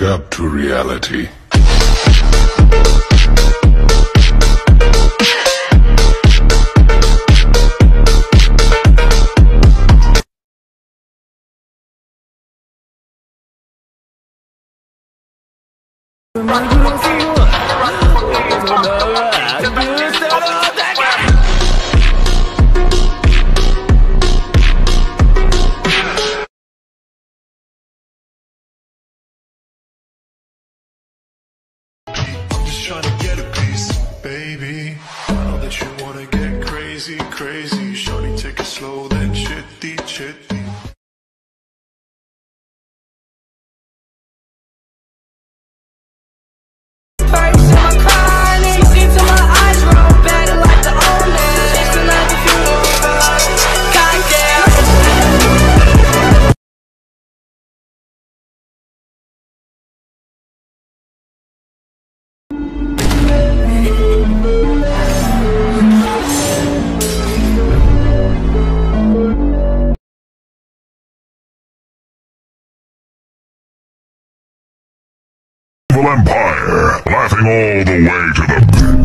up to reality. Crazy. Shorty, take it slow, then chitty, chitty. Evil Empire, laughing all the way to the